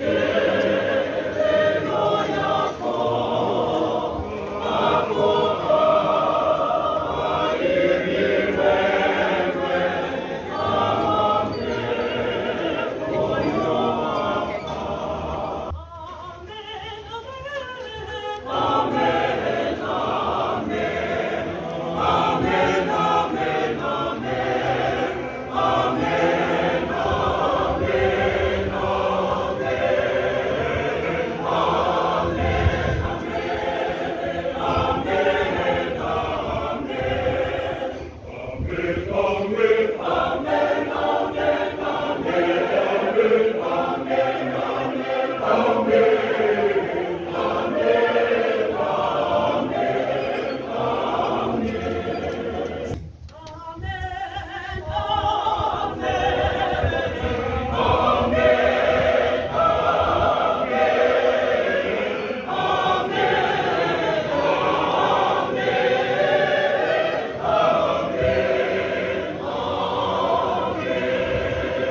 Amen. Gracias.